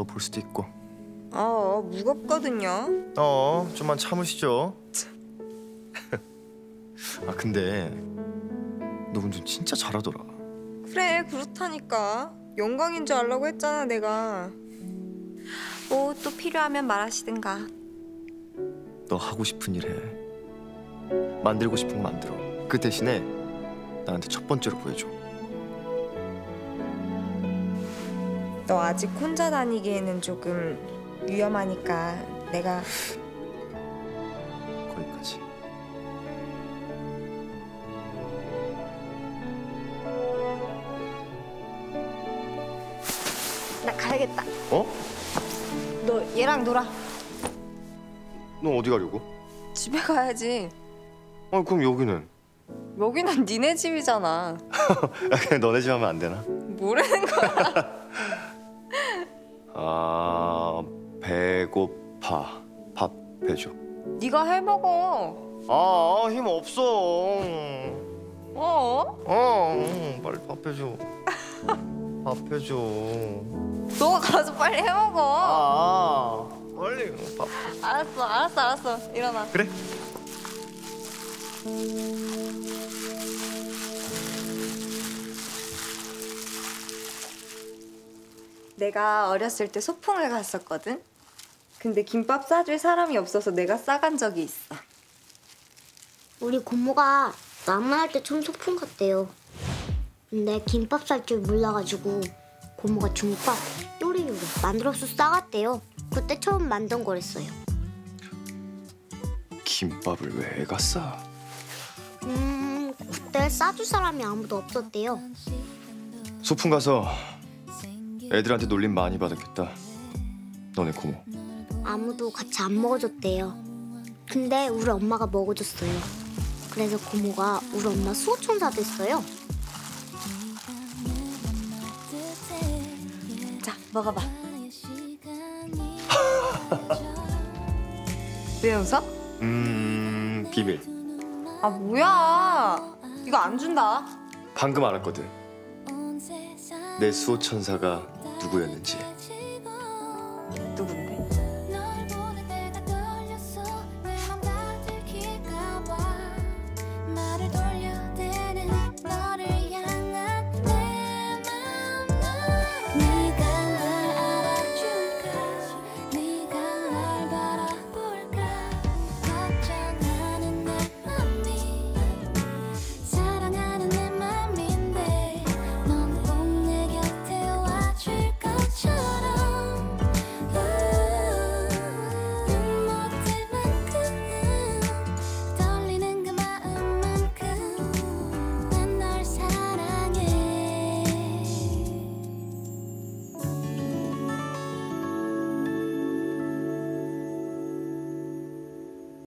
또볼 수도 있고. 어 무겁거든요. 어, 좀만 참으시죠. 아 근데 너 운전 진짜 잘하더라. 그래 그렇다니까. 영광인 줄 알라고 했잖아 내가. 뭐 또 필요하면 말하시든가. 너 하고 싶은 일 해. 만들고 싶은 거 만들어. 그 대신에 나한테 첫 번째로 보여줘. 너 아직 혼자 다니기에는 조금 위험하니까 내가 거기까지. 나 가야겠다. 어? 너 얘랑 놀아. 너 어디 가려고? 집에 가야지. 아 그럼 여기는? 여기는 니네 집이잖아. 야, 그냥 너네 집 하면 안 되나? 모르는 거야. 아 배고파. 밥 해줘. 네가 해 먹어. 아힘 없어. 어? 어 빨리 밥 해줘. 밥 해줘. 너가 가서 빨리 해 먹어. 아 빨리 밥. 알았어, 알았어, 알았어. 일어나. 그래? 내가 어렸을 때 소풍을 갔었거든. 근데 김밥 싸줄 사람이 없어서 내가 싸간 적이 있어. 우리 고모가 남한할 때 처음 소풍 갔대요. 근데 김밥 쌀 줄 몰라가지고 고모가 중국밥 요리요리 만들어서 싸갔대요. 그때 처음 만든 거랬어요. 김밥을 왜 애가 싸? 음, 그때 싸줄 사람이 아무도 없었대요. 소풍 가서 애들한테 놀림 많이 받았겠다. 너네 고모. 아무도 같이 안 먹어줬대요. 근데 우리 엄마가 먹어줬어요. 그래서 고모가 우리 엄마 수호천사 됐어요. 자, 먹어봐. 왜 웃어? 음 비밀. 아 뭐야? 이거 안 준다. 방금 알았거든. 내 수호 천사가 누구였는지. 누군데?